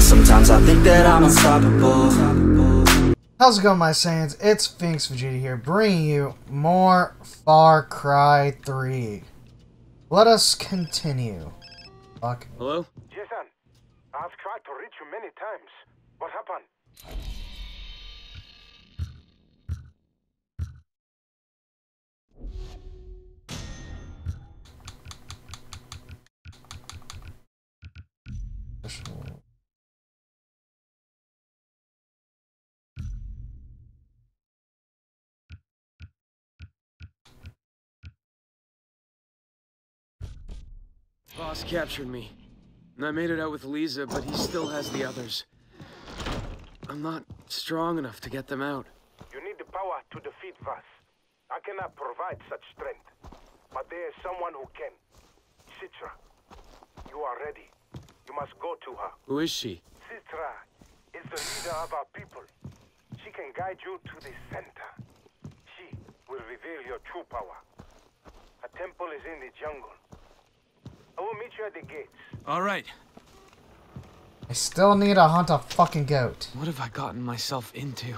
sometimes I think that I'm unstoppable How's it going, my Saiyans? It's Fenix Vegeta here, bringing you more Far Cry 3. Let us continue. Fuck. Hello? Jason, I've tried to reach you many times. What happened? Vaas captured me. And I made it out with Liza, but he still has the others. I'm not strong enough to get them out. You need the power to defeat Vaas. I cannot provide such strength. But there is someone who can. Citra. You are ready. You must go to her. Who is she? Citra is the leader of our people. She can guide you to the center. She will reveal your true power. Her temple is in the jungle. I will meet you at the gates. All right. I still need to hunt a fucking goat. What have I gotten myself into?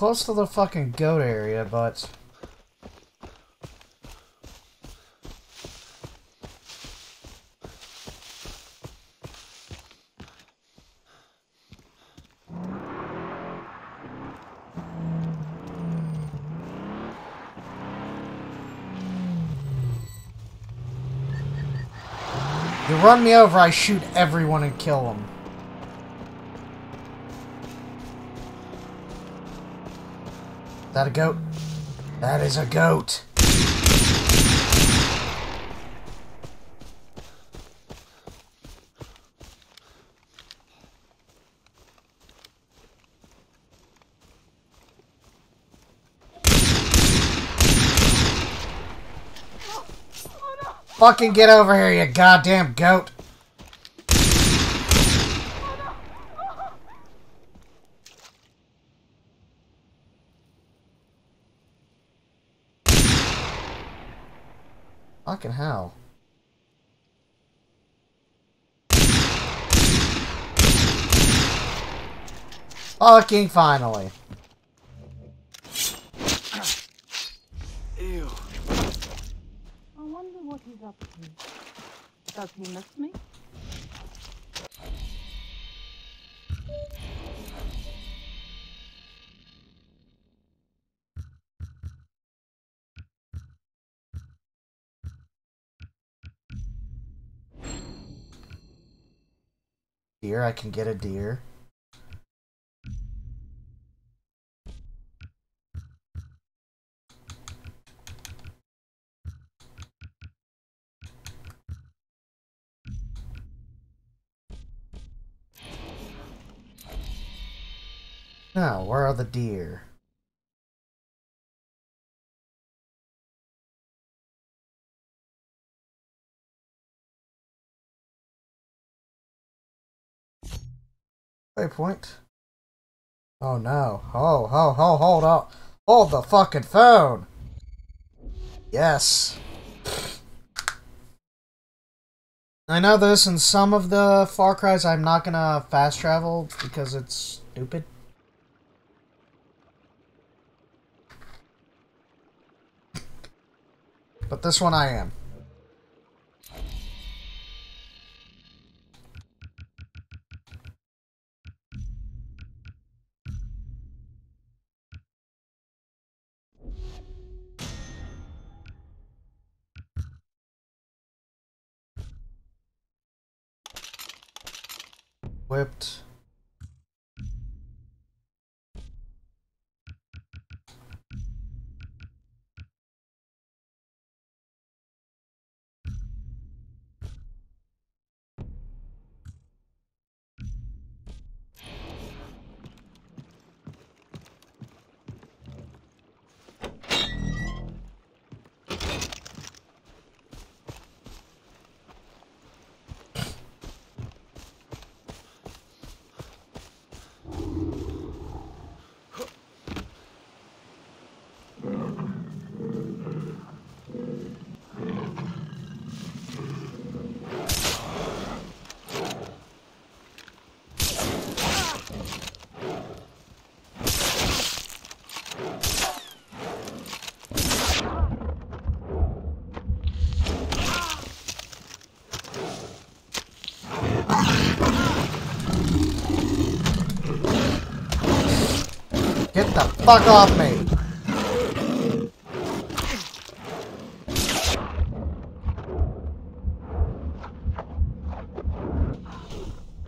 Close to the fucking goat area, but... You run me over, I shoot everyone and kill them. That a goat? That is a goat. Fucking get over here, you goddamn goat. Fucking hell. Fucking finally. Ew. I wonder what he's up to. Does he miss me? Deer, I can get a deer. Now, where are the deer? Waypoint. Oh no. Oh, oh, oh, hold up. Hold the fucking phone. Yes. I know this in some of the Far Cries I'm not gonna fast travel because it's stupid. But this one I am. Equipped. Get the fuck off me!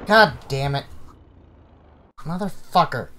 God damn it. Motherfucker.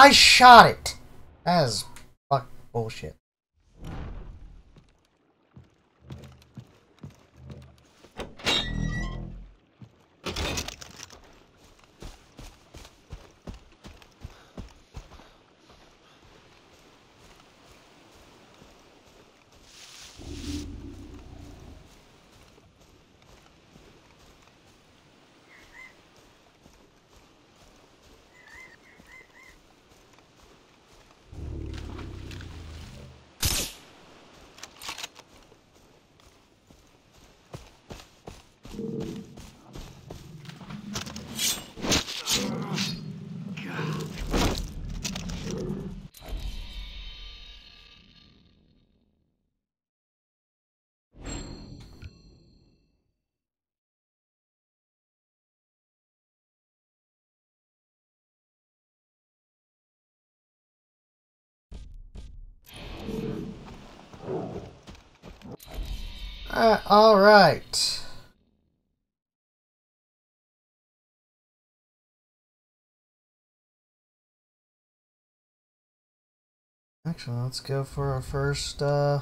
I shot it! That is fuck bullshit. Uh, alright. Actually, let's go for our first, uh...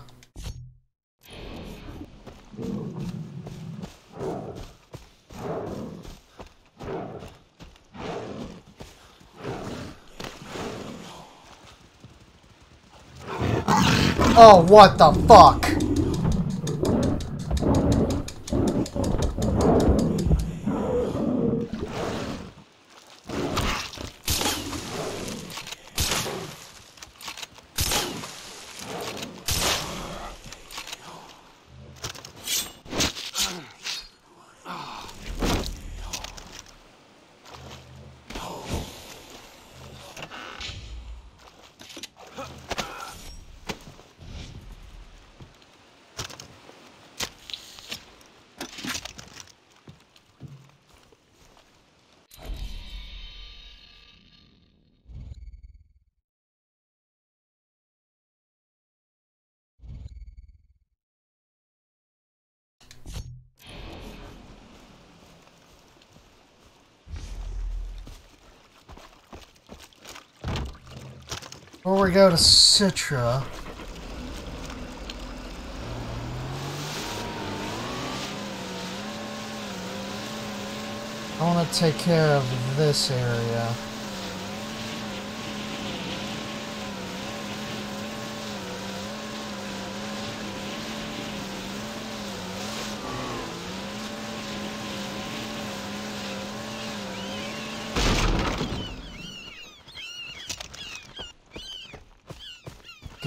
Oh, what the fuck? go to Citra. I want to take care of this area.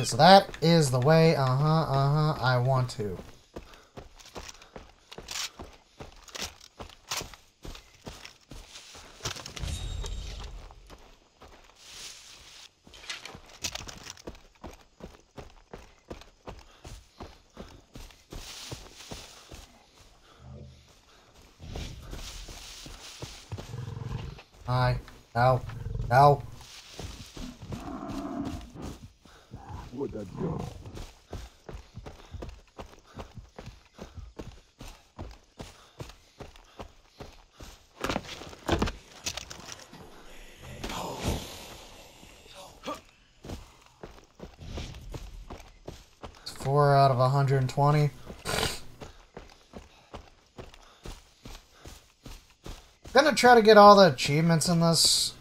Because that is the way, uh-huh, uh-huh, I want to. Hi. No. No. It's Four out of 120. Gonna try to get all the achievements in this.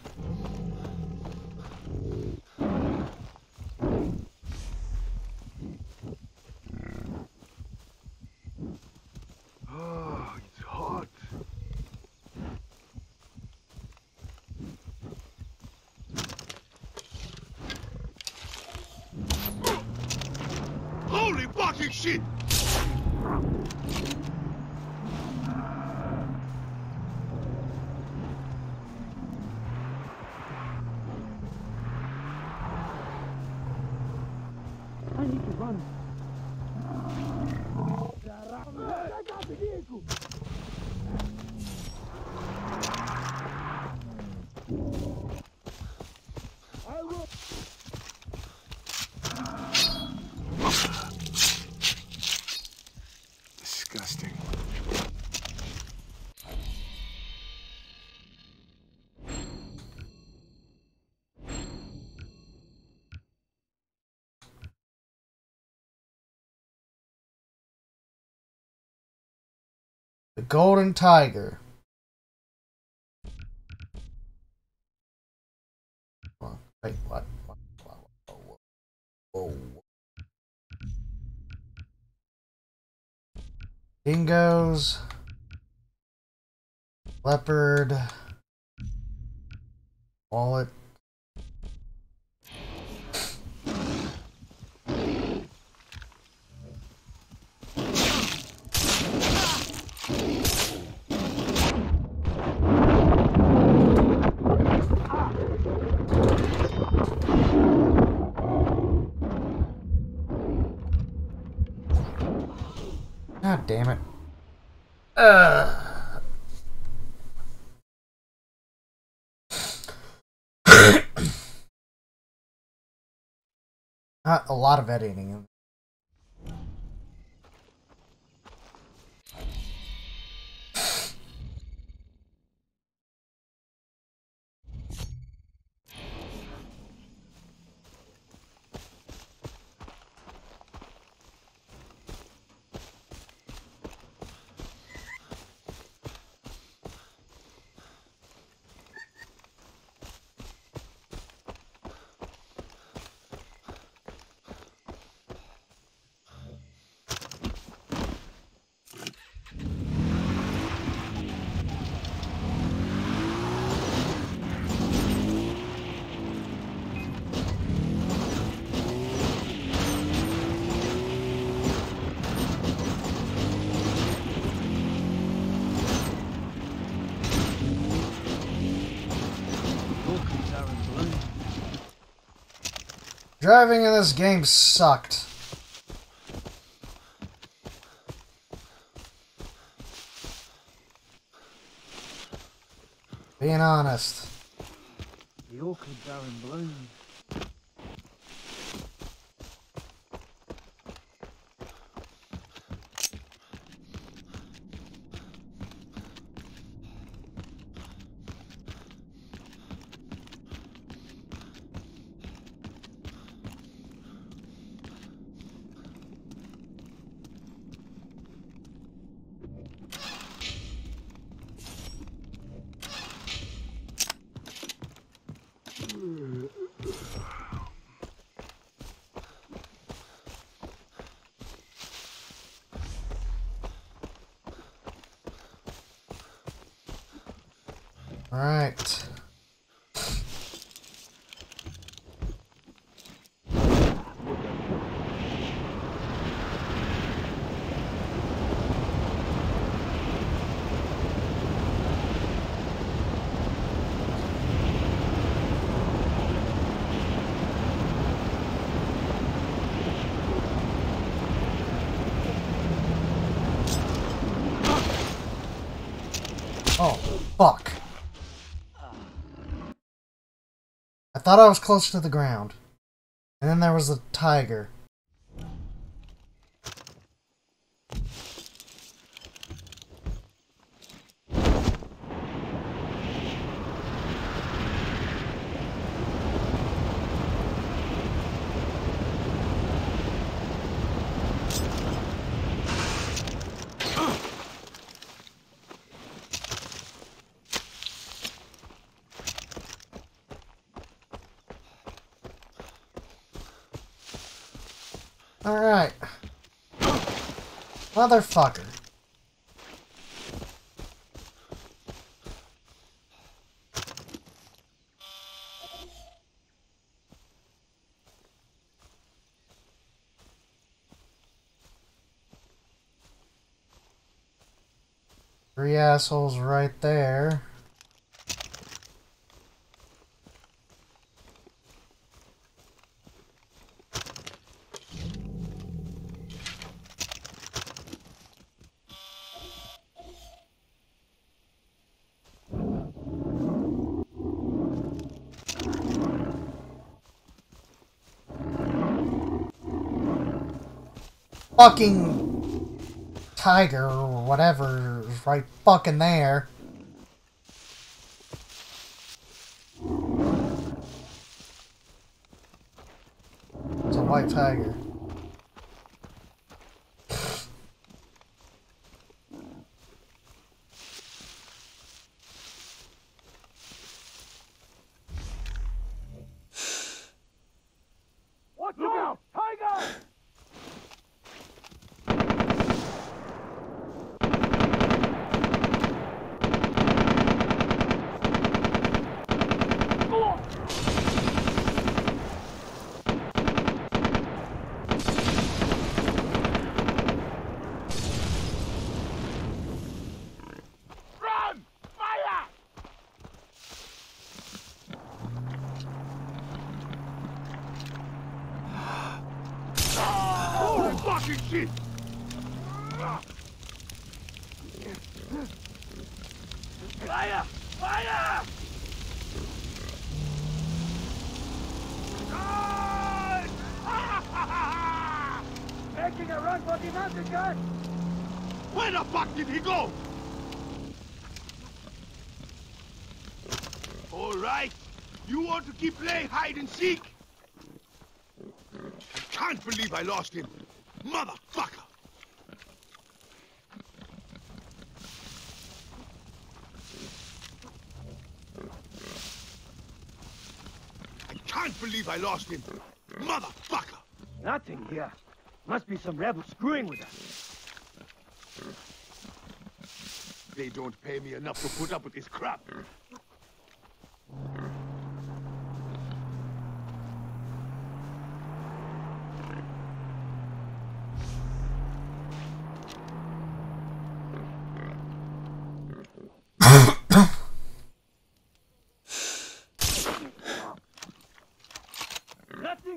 Oh, it's hot. Holy fucking shit! I need to run. Disgusting. Tiger. Wait, what? Dingoes. Leopard. Wallet. Damn it. Uh. Ugh. Not a lot of editing. Driving in this game sucked. Being honest. The awkward Darren Bloom. Alright. Oh, fuck. I thought I was close to the ground. And then there was a tiger. Alright. Motherfucker. Three assholes right there. Fucking tiger or whatever is right fucking there. It's a white tiger. Watch out! Tiger! Run! Fire! Holy fucking shit! Fire! Fire! Run! Making a run for the mountain guard! Where the fuck did he go? All right. You want to keep playing hide and seek? I can't believe I lost him. Motherfucker! I can't believe I lost him. Motherfucker! Nothing here. Must be some rebels screwing with us. They don't pay me enough to put up with this crap.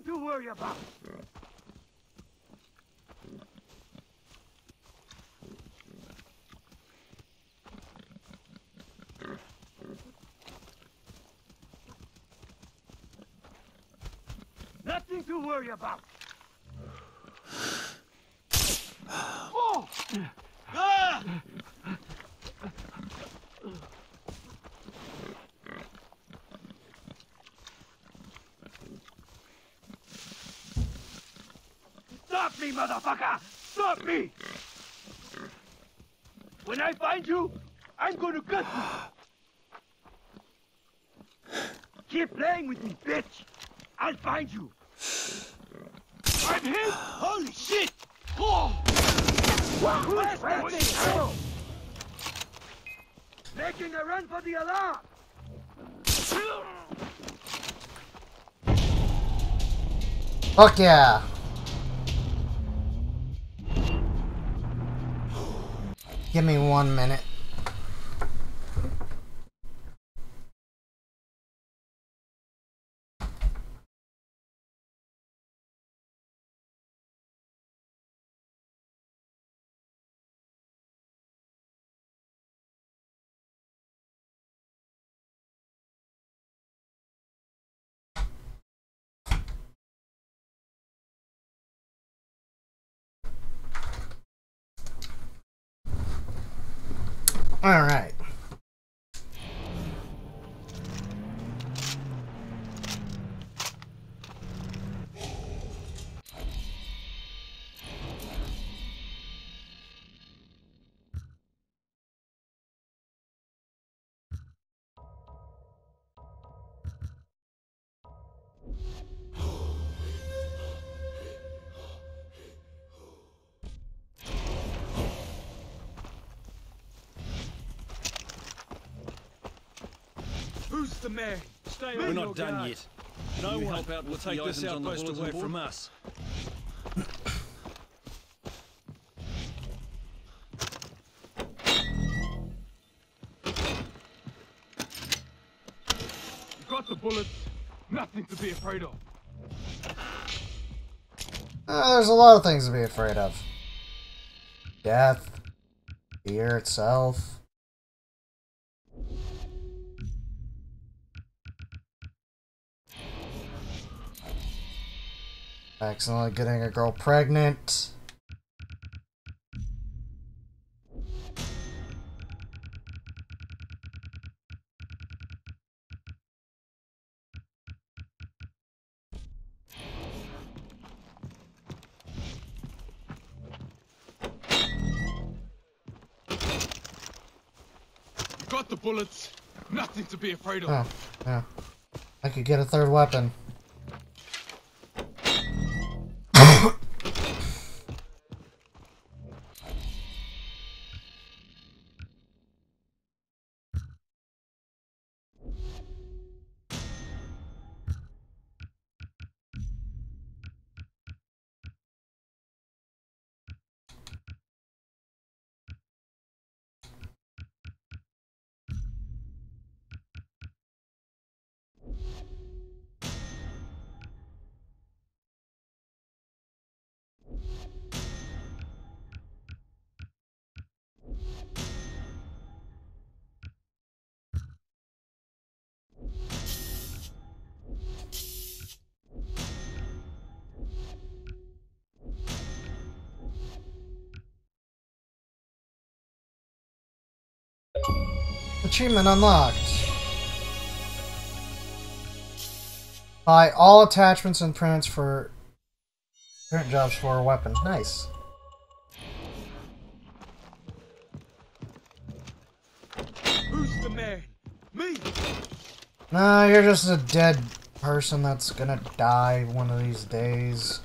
Nothing to worry about. Nothing to worry about. Oh! Ah! Stop me, motherfucker! Stop me! When I find you, I'm gonna cut you! Keep playing with me, bitch! I'll find you! I'm hit! Holy shit! Oh! Who's that thing? Making a run for the alarm! Fuck yeah! Give me one minute. Alright. Who's the man? Stay We're not done guard. yet. No You one help out will with take this items the outpost away board? from us. You got the bullets. Nothing to be afraid of. Uh, there's a lot of things to be afraid of. Death. Fear itself. Accidentally getting a girl pregnant. You got the bullets. Nothing to be afraid of. Oh, yeah. I could get a third weapon. Achievement unlocked. Buy all attachments and prints for print jobs for a weapon. Nice. Who's the man? Me. No, you're just a dead person that's gonna die one of these days.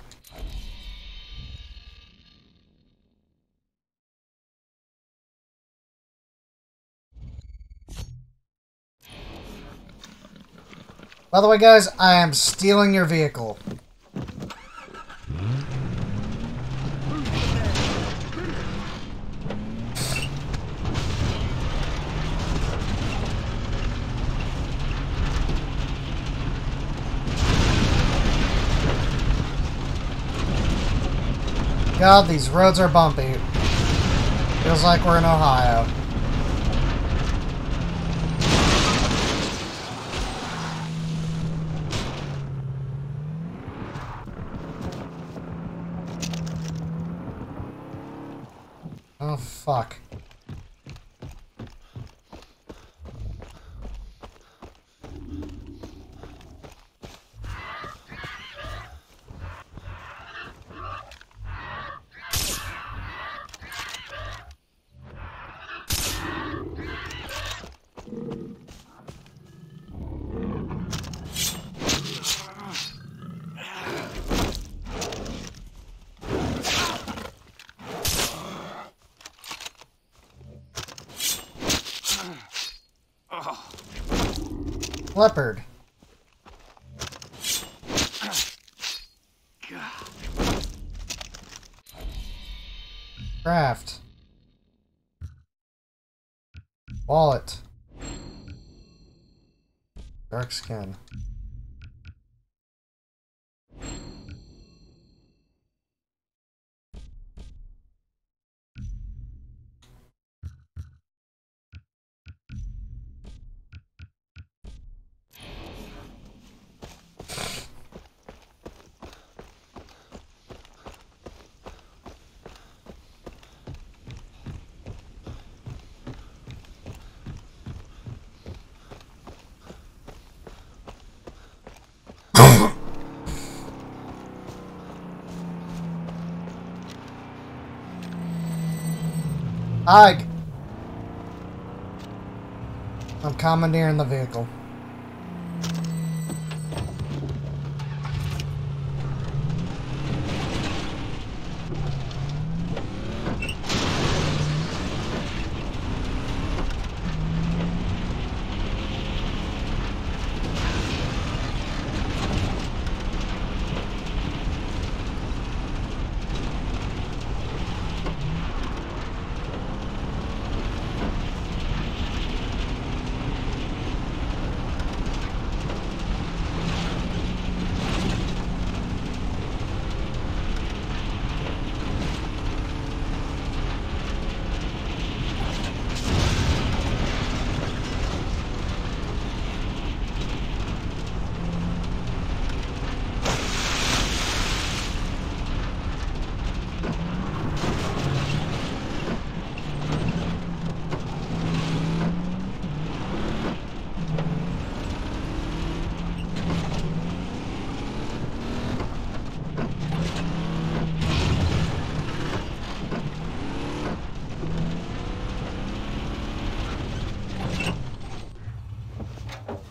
By the way, guys, I am stealing your vehicle. God, these roads are bumpy. Feels like we're in Ohio. Oh, fuck. Leopard. Craft. Wallet. Dark skin. I'm commandeering the vehicle.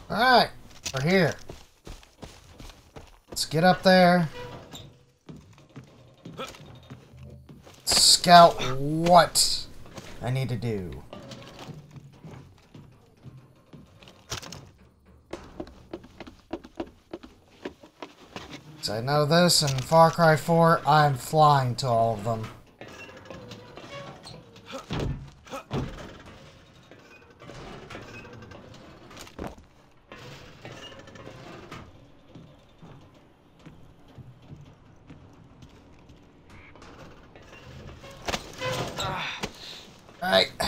Alright, we're here. Let's get up there. Scout what I need to do. So I know this, in Far Cry 4, I'm flying to all of them. Right.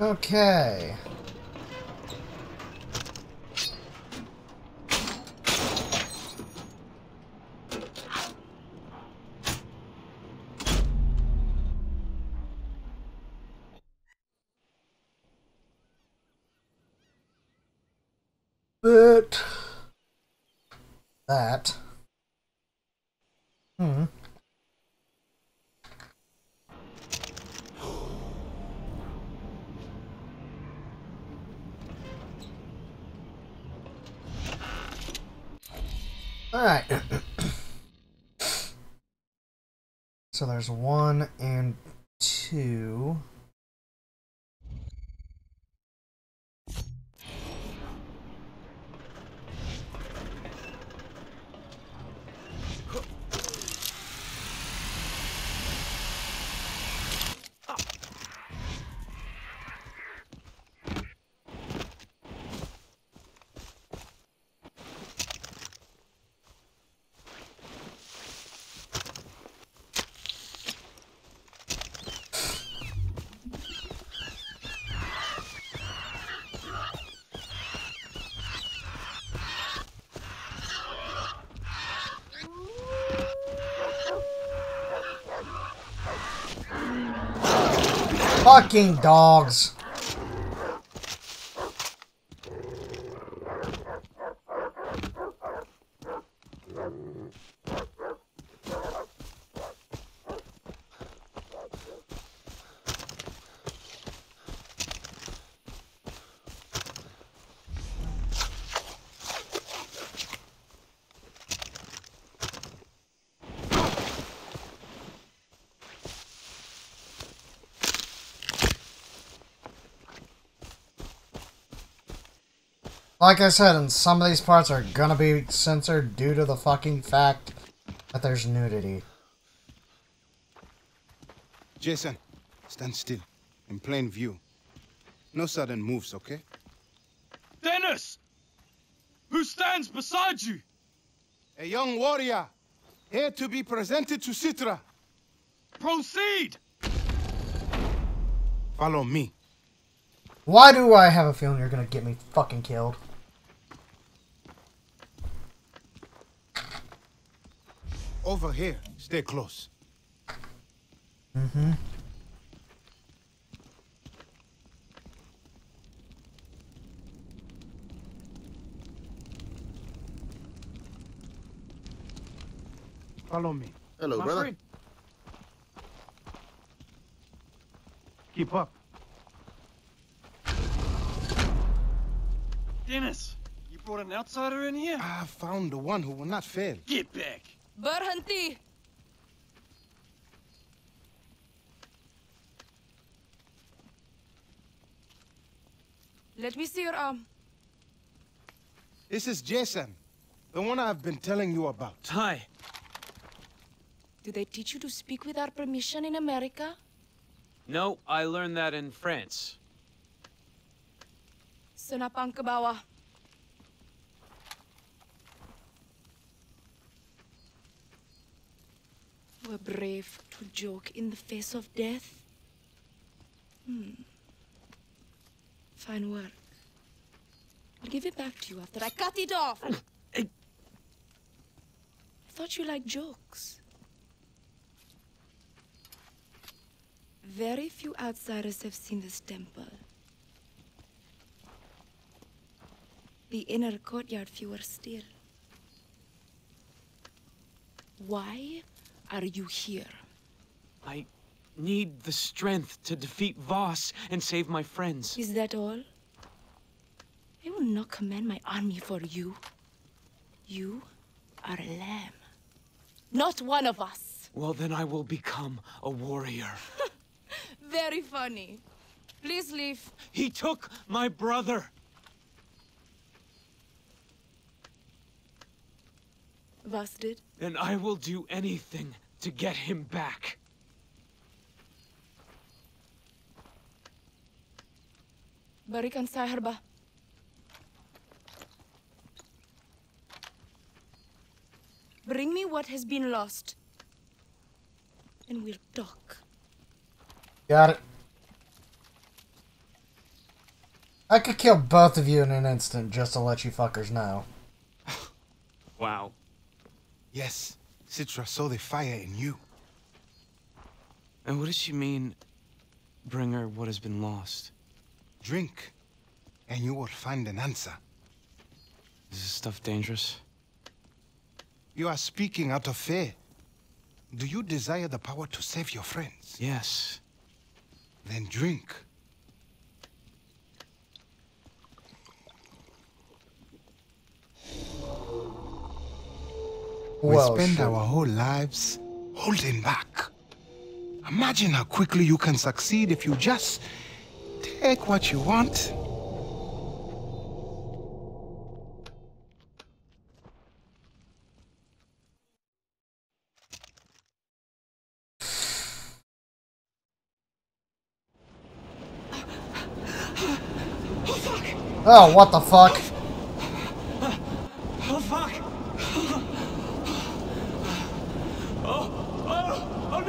Okay. But that. Hmm. All right. so there's one and two. Fucking dogs. Like I said, and some of these parts are gonna be censored due to the fucking fact that there's nudity. Jason, stand still. In plain view. No sudden moves, okay? Dennis! Who stands beside you? A young warrior, here to be presented to Citra. Proceed! Follow me. Why do I have a feeling you're gonna get me fucking killed? Over here. Stay close. Mm-hmm. Follow me. Hello, My brother. friend. Keep up. Dennis, you brought an outsider in here? I found the one who will not fail. Get back. Berhenti! Let me see your arm. This is Jason. The one I've been telling you about. Hi. Do they teach you to speak without permission in America? No, I learned that in France. Senapang ke bawah. Were brave to joke in the face of death? Hmm. Fine work. I'll give it back to you after I cut it off. I thought you liked jokes. Very few outsiders have seen this temple. The inner courtyard fewer still. Why are you here? I need the strength to defeat Vaas and save my friends. Is that all? I will not command my army for you. You are a lamb. Not one of us. Well, then I will become a warrior. Very funny. Please leave. He took my brother. Vaas did. And I will do anything to get him back. Berikan saya herba. Bring me what has been lost. And we'll talk. Got it. I could kill both of you in an instant just to let you fuckers know. Wow. Yes, Citra saw the fire in you. And what does she mean, bring her what has been lost? Drink, and you will find an answer. Is this stuff dangerous? You are speaking out of fear. Do you desire the power to save your friends? Yes. Then drink. We Well, spend shit. our whole lives holding back. Imagine how quickly you can succeed if you just take what you want. Oh, what the fuck? Oh, fuck! Oh, oh, oh,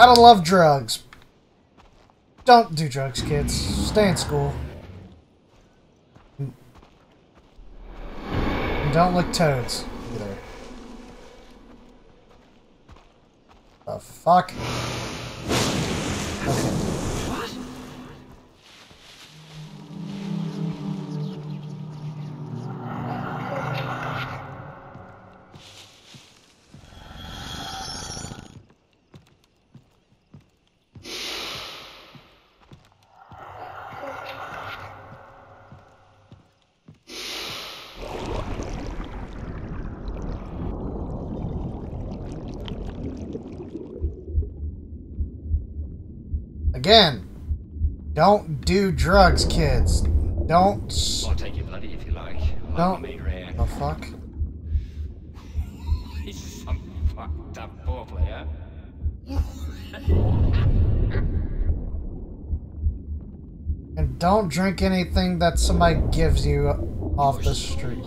Gotta love drugs. Don't do drugs, kids. Stay in school. And don't look toads, either. The fuck? Okay. Don't do drugs, kids. Don't. I'll take your bloody if you like. Don't. The fuck? He's some fucked up poor player. And don't drink anything that somebody gives you off the street.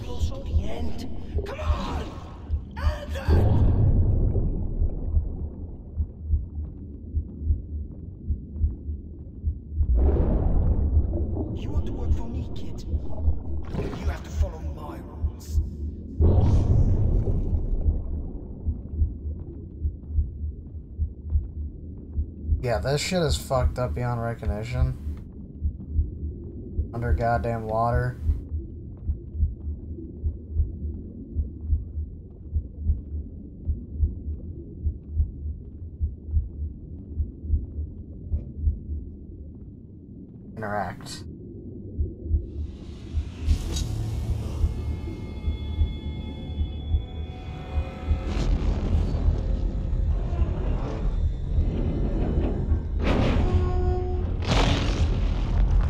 Yeah, this shit is fucked up beyond recognition. Under goddamn water. Interact.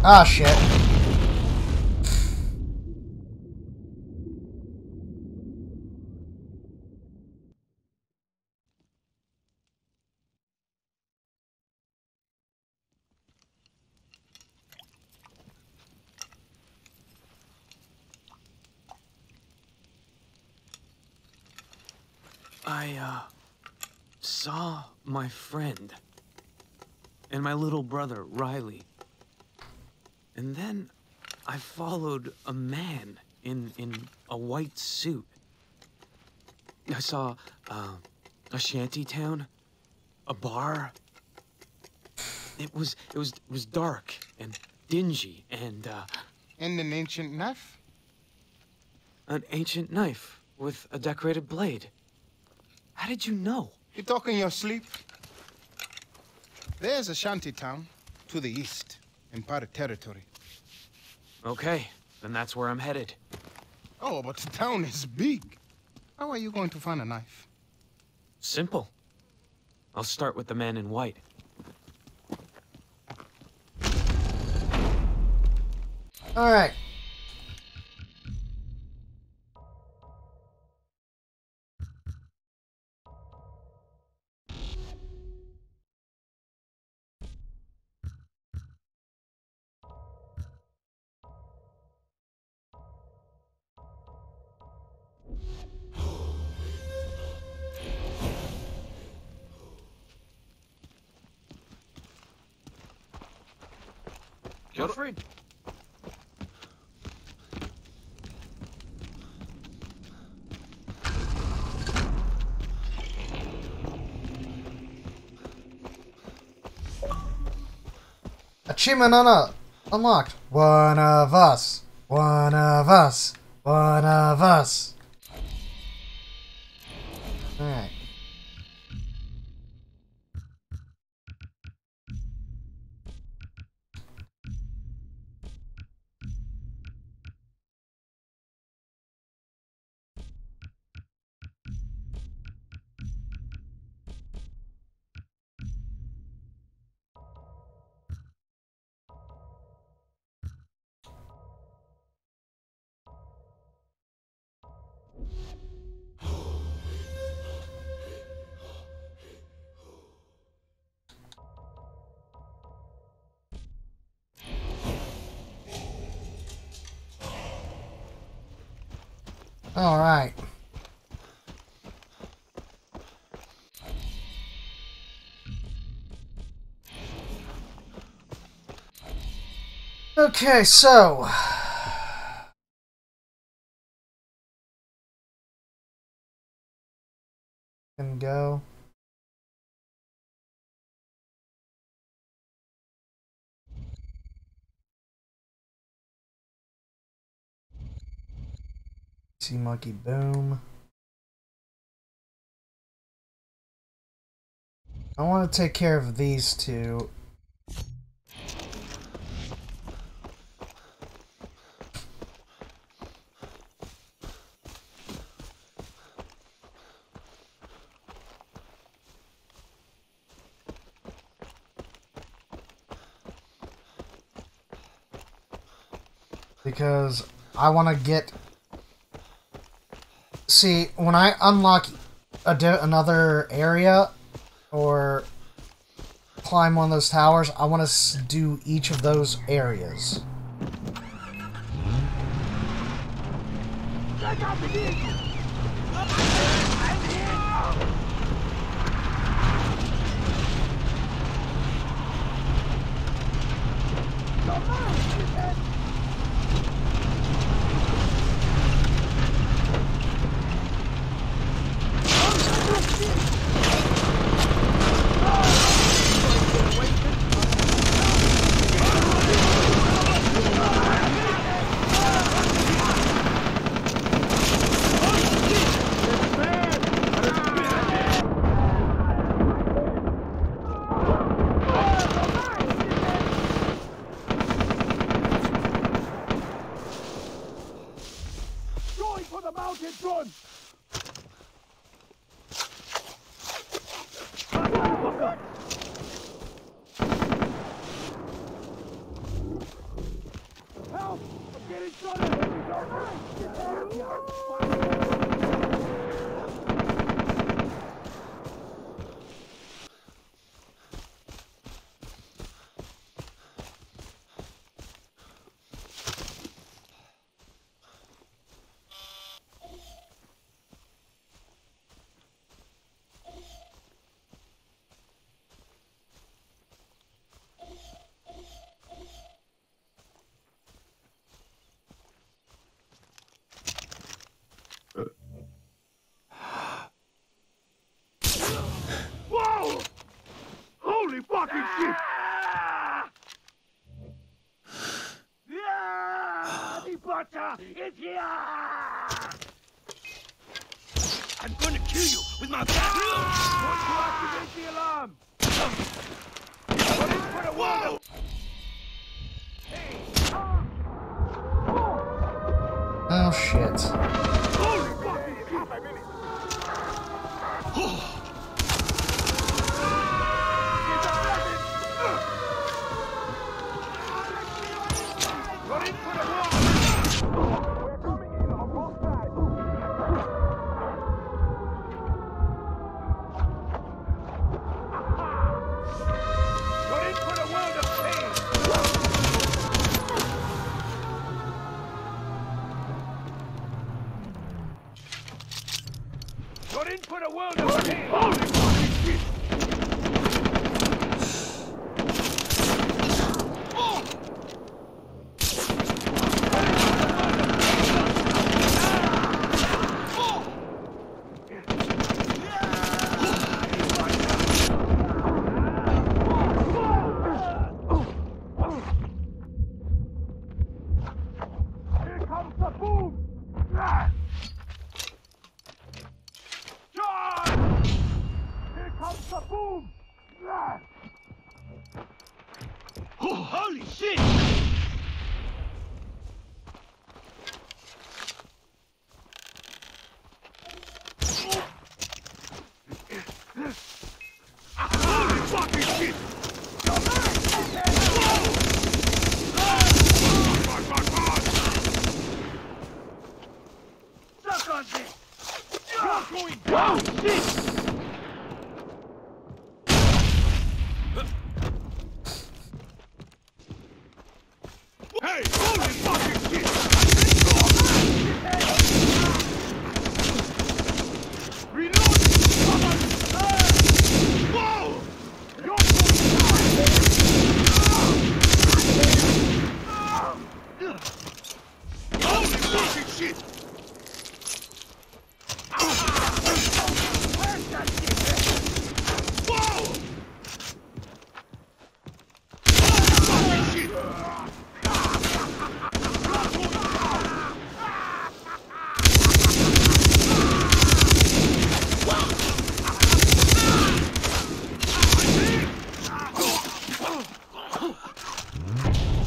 Ah, shit. I, uh, saw my friend and my little brother, Riley. And then I followed a man in, in a white suit. I saw, uh, a shanty town, a bar. It was, it was, it was dark and dingy and, uh, And an ancient knife? an ancient knife with a decorated blade. How did you know? You talk in your sleep? There's a shanty town to the east in Para territory. Okay, then that's where I'm headed. Oh, but the town is big. How are you going to find a knife? Simple. I'll start with the man in white. Alright. Wilfred? Achievement un unlocked. One of us. One of us. One of us. Okay, so... And go. See Monkey Boom. I want to take care of these two because I want to get... See, when I unlock another area or climb one of those towers, I want to do each of those areas. kill you with my back! Ah! Activate the alarm! For the! Oh, shit. Holy minute!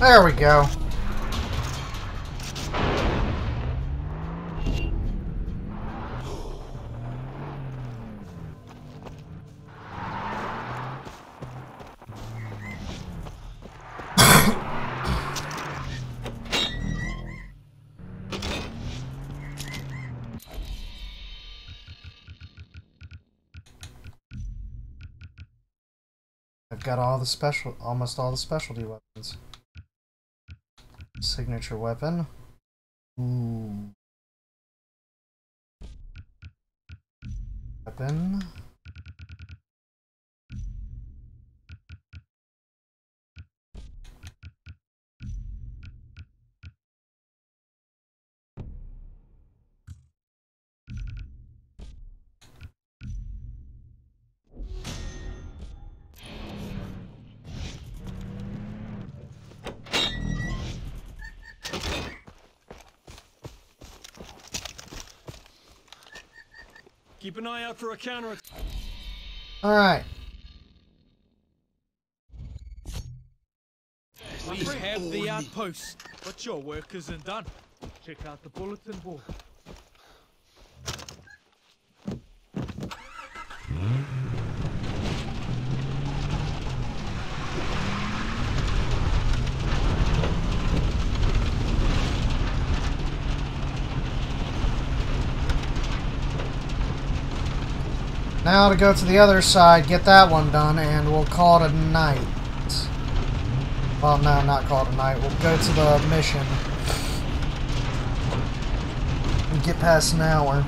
There we go. The special, almost all the specialty weapons. Signature weapon. Ooh. Weapon. An eye out for a counter. Alright. We have the outpost, but your work isn't done. Check out the bulletin board. Now to go to the other side, get that one done, and we'll call it a night. Well, no, not call it a night. We'll go to the mission. And get past an hour.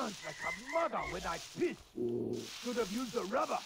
Burns like a mother when I piss. Mm. Should have used the rubber.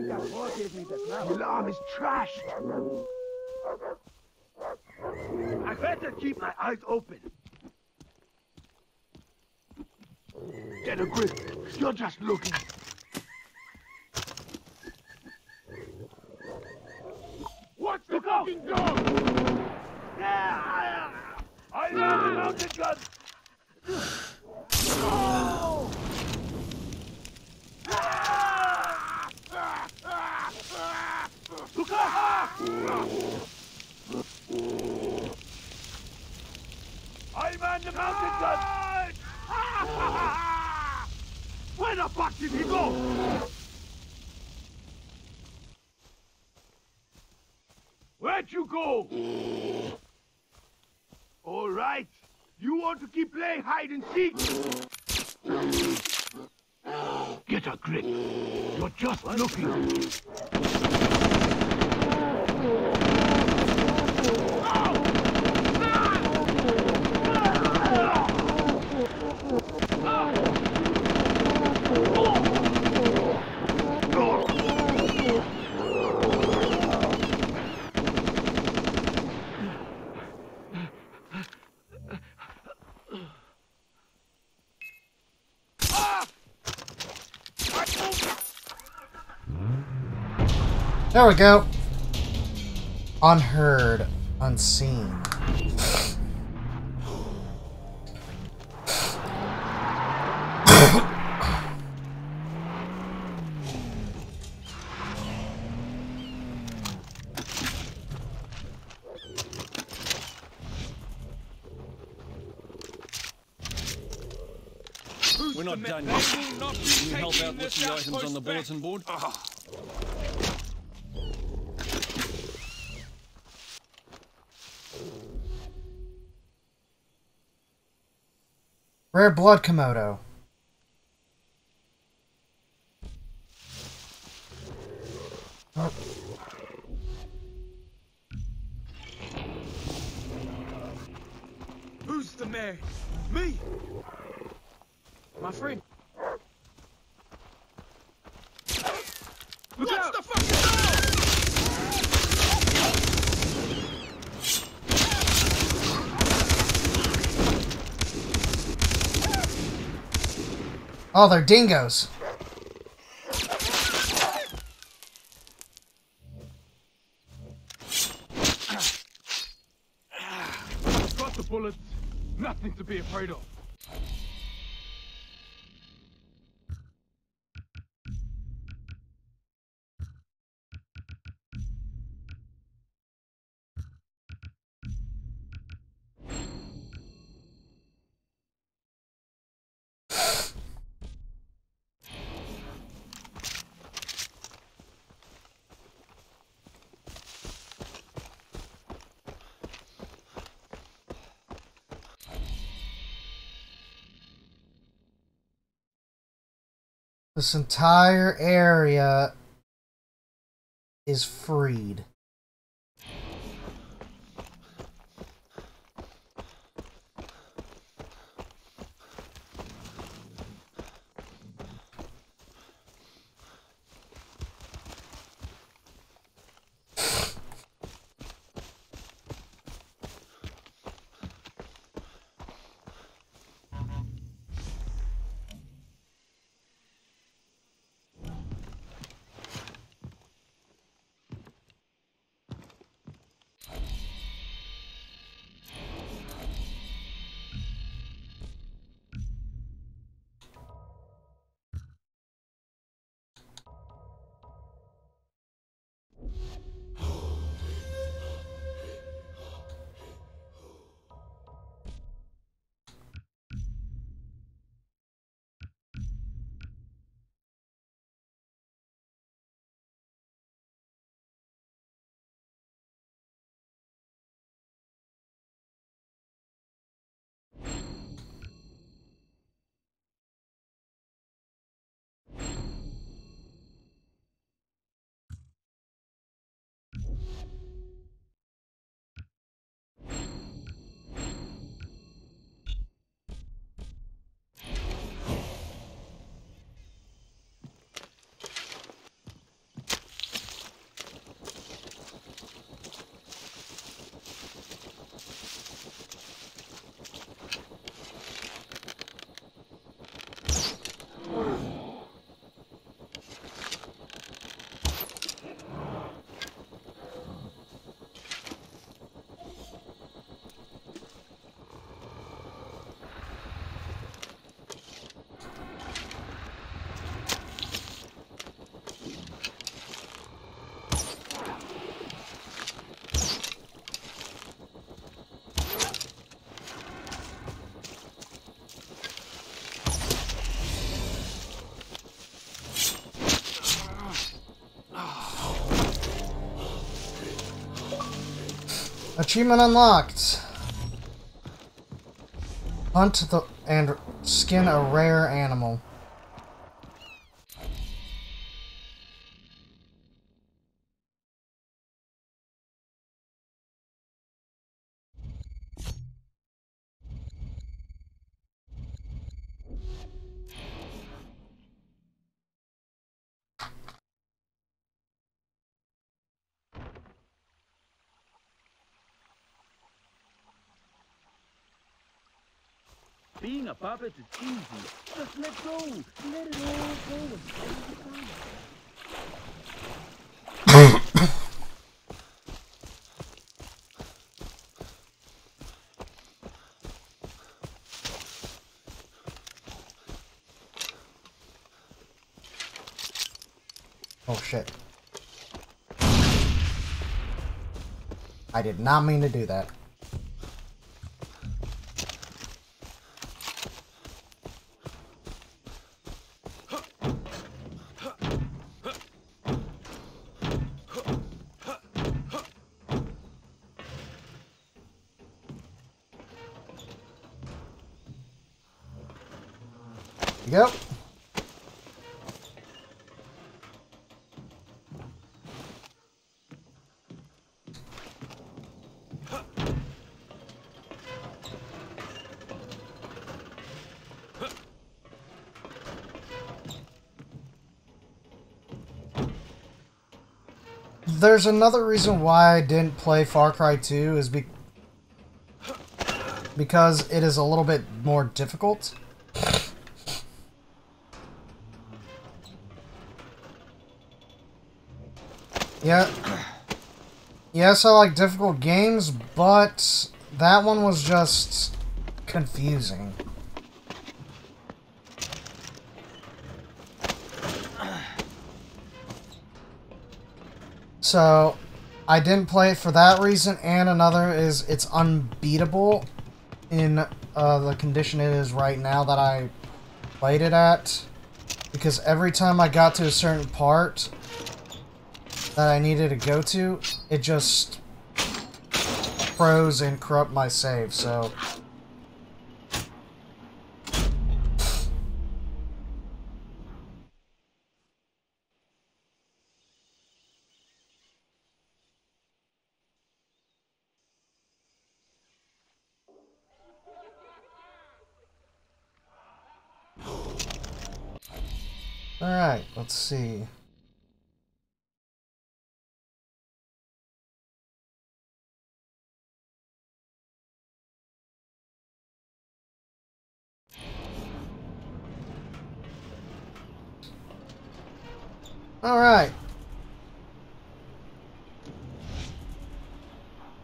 think that gave me the? The alarm is trashed. I better keep my eyes open. Get a grip. You're just looking. There we go. Unheard, unseen. We're not done yet. We held out with the items on the bulletin board. Ah. Rare Blood Komodo. Oh, they're dingoes. This entire area is freed. Achievement unlocked. Hunt the and skin a rare animal. Being a puppet is easy. Just let go. Let it all go and save the. Oh shit. I did not mean to do that. There's another reason why I didn't play Far Cry 2 is be because it is a little bit more difficult. Yeah. Yes, I like difficult games, but that one was just confusing. So, I didn't play it for that reason, and another is it's unbeatable in uh, the condition it is right now that I played it at. Because every time I got to a certain part that I needed to go to, it just froze and corrupt my save, so... Alright, let's see. Alright.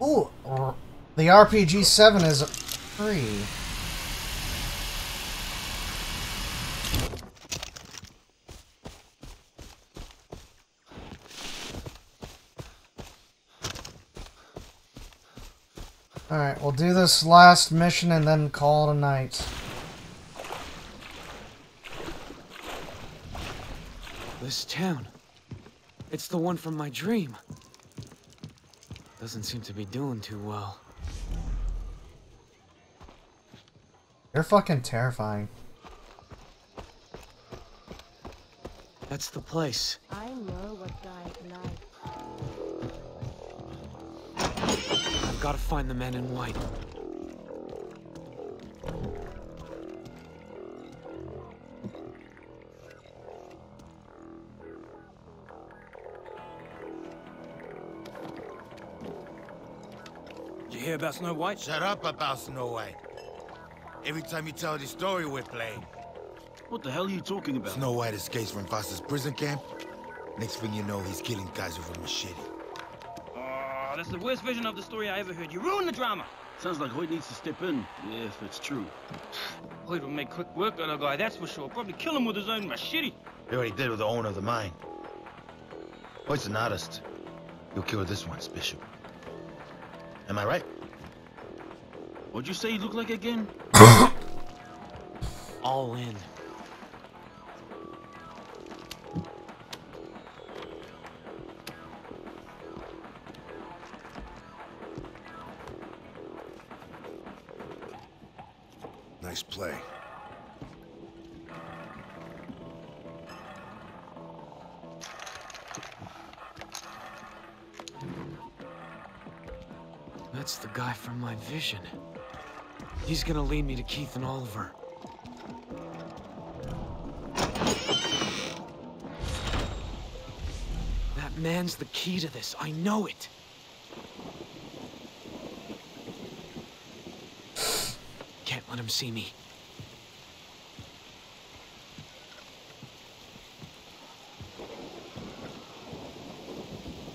Ooh, the RPG 7 is free. Alright, we'll do this last mission and then call it a night. This town. It's the one from my dream. Doesn't seem to be doing too well. You're fucking terrifying. That's the place. I know what died like. I've got to find the man in white. Did you hear about Snow White? Shut up about Snow White. Every time you tell this story, we're playing. What the hell are you talking about? Snow White escapes from Foster's prison camp. Next thing you know, he's killing guys with a machete. The worst version of the story I ever heard. You ruined the drama. Sounds like Hoyt needs to step in, if it's true. Hoyt will make quick work of the guy, that's for sure. Probably kill him with his own machete. He already did with the owner of the mine. Hoyt's an artist. He'll kill this once, Bishop. Am I right? What'd you say he looked like again? All in. He's gonna lead me to Keith and Oliver. That man's the key to this. I know it. Can't let him see me.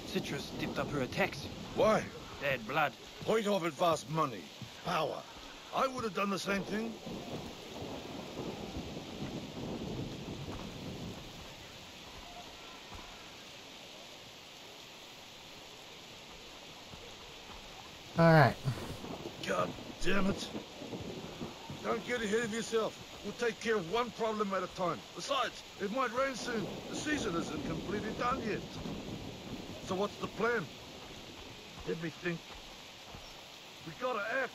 Citrus dipped up her attacks. Why? Dead blood. Point of it fast money. Power. I would have done the same thing. Alright. God damn it. Don't get ahead of yourself. We'll take care of one problem at a time. Besides, it might rain soon. The season isn't completely done yet. So what's the plan? Let me think. We gotta act.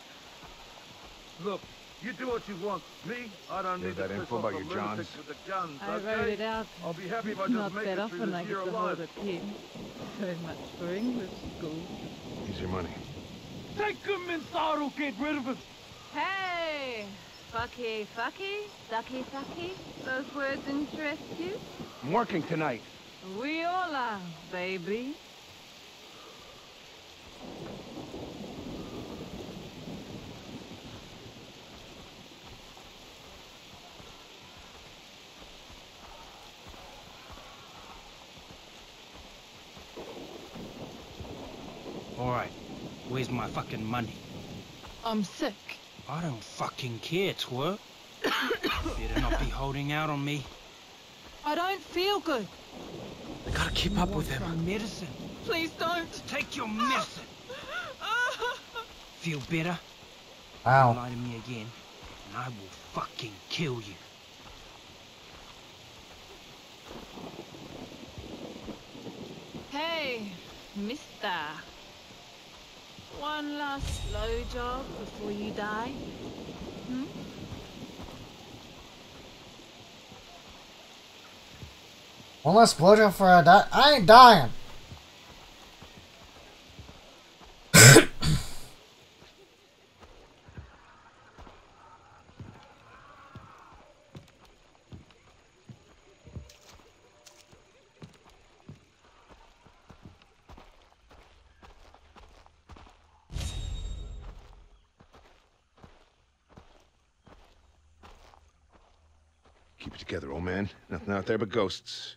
Look, you do what you want. Me, I don't Here's need that to info about your Johns? with the guns, I okay? wrote it out. I'll be happy if I just not make that it through often this I get year to hold alive. a pen. So much for English school. Here's your money. Take him inside or get rid of him. Hey! Fucky, fucky, sucky, sucky. Those words interest you? I'm working tonight. We all are, baby. Alright, where's my fucking money? I'm sick. I don't fucking care, twerp. Better not be holding out on me. I don't feel good. I gotta keep up with him. Some medicine. Please don't. Take your medicine. Feel better? Wow. Lie to me again, and I will fucking kill you. Hey, mister. One last slow job before you die? Hmm? One less blowjob for I die. I ain't dying. Keep it together, old man. Nothing out there but ghosts.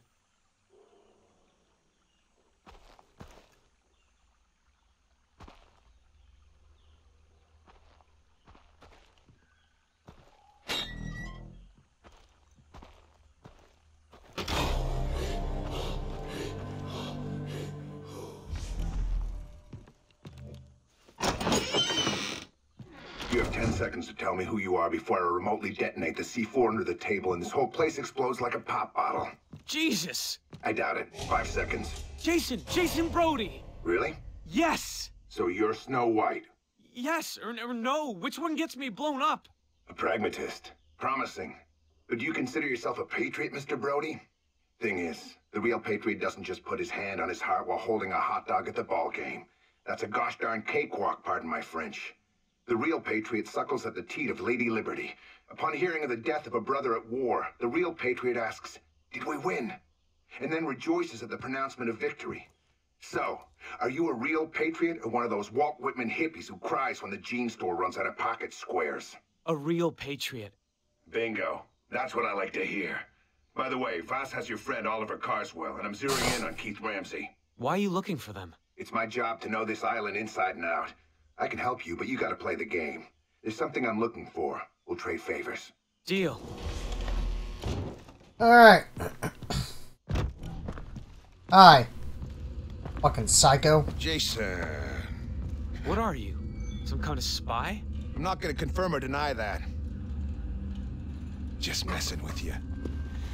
You have 10 seconds to tell me who you are before I remotely detonate the C4 under the table and this whole place explodes like a pop bottle. Jesus! I doubt it. Five seconds. Jason! Jason Brody! Really? Yes! So you're Snow White, Yes or, or no? Which one gets me blown up? a pragmatist. Promising. But do you consider yourself a patriot, Mr. Brody? Thing is, the real patriot doesn't just put his hand on his heart while holding a hot dog at the ball game. That's a gosh darn cakewalk, pardon my French. The real patriot suckles at the teat of Lady Liberty. Upon hearing of the death of a brother at war, the real patriot asks, Did we win? And then rejoices at the pronouncement of victory. So, are you a real patriot or one of those Walt Whitman hippies who cries when the jean store runs out of pocket squares? A real patriot. Bingo. That's what I like to hear. By the way, Vaas has your friend Oliver Carswell, and I'm zeroing in on Keith Ramsay. Why are you looking for them? It's my job to know this island inside and out. I can help you, but you gotta play the game. There's something I'm looking for. We'll trade favors. Deal. Alright. Hi. Fucking psycho. Jason. What are you? Some kind of spy? I'm not gonna confirm or deny that. Just messing with you.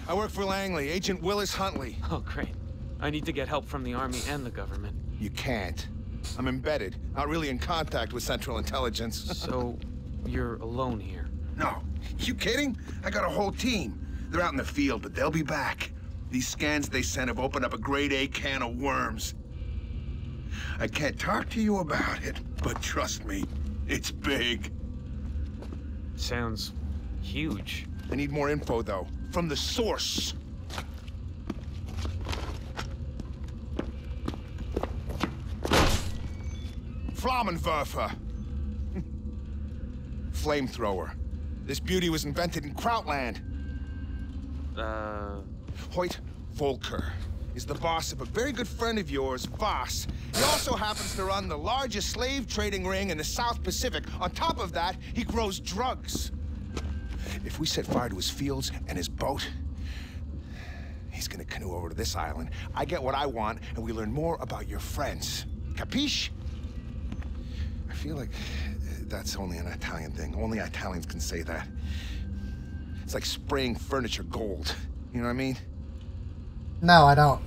I work for Langley, Agent Willis Huntley. Oh, great. I need to get help from the army and the government. You can't. I'm embedded, not really in contact with Central Intelligence. So, you're alone here? No, You kidding? I got a whole team. They're out in the field, but they'll be back. These scans they sent have opened up a grade A can of worms. I can't talk to you about it, but trust me, it's big. Sounds huge. I need more info, though, from the source. Flammenwerfer. Flamethrower. This beauty was invented in Krautland. Uh... Hoyt Volker is the boss of a very good friend of yours, Vaas. He also happens to run the largest slave trading ring in the South Pacific. On top of that, he grows drugs. If we set fire to his fields and his boat, he's gonna canoe over to this island. I get what I want, and we learn more about your friends. Capiche? I feel like eh, that's only an Italian thing. Only Italians can say that. It's like spraying furniture gold. You know what I mean? No, I don't.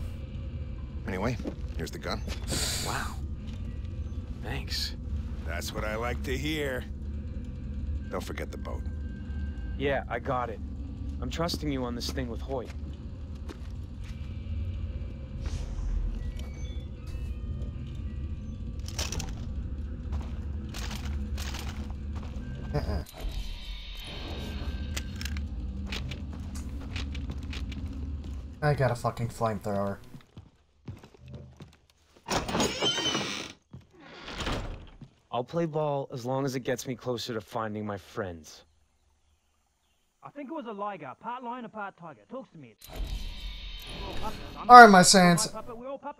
Anyway, here's the gun. Wow. Thanks. That's what I like to hear. Don't forget the boat. Yeah, I got it. I'm trusting you on this thing with Hoyt. I got a fucking flamethrower. I'll play ball as long as it gets me closer to finding my friends. I think it was a liger, part lion and part tiger. Talks to me. Alright, my Saiyans.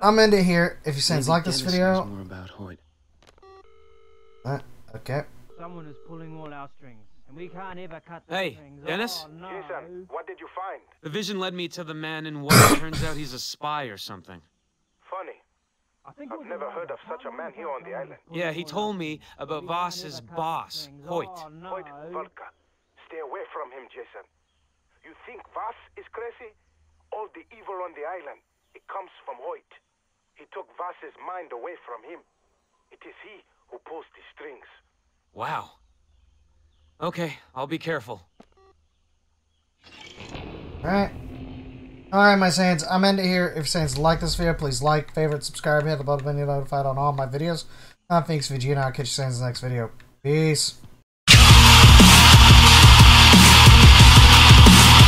I'm into here. If you Saiyans like this video... more about Hoyt. Uh, okay. Someone is pulling all our strings, and we can't ever cut the Hey, strings. Dennis? Oh, no. Jason, what did you find? The vision led me to the man in white. Turns out he's a spy or something. Funny. I've never heard of such a man here on the island. Yeah, he told me about Vaas's boss, Hoyt. Hoyt Volker. Stay away from him, Jason. You think Vaas is crazy? All the evil on the island, it comes from Hoyt. He took Vaas's mind away from him. It is he who pulls the strings. Wow. Okay, I'll be careful. Alright. Alright, my Saiyans, I'm into here. If Saiyans like this video, please like, favorite, subscribe, hit the bell to be notified on all my videos. I'm VG, and I'll catch you Saiyans in the next video. Peace.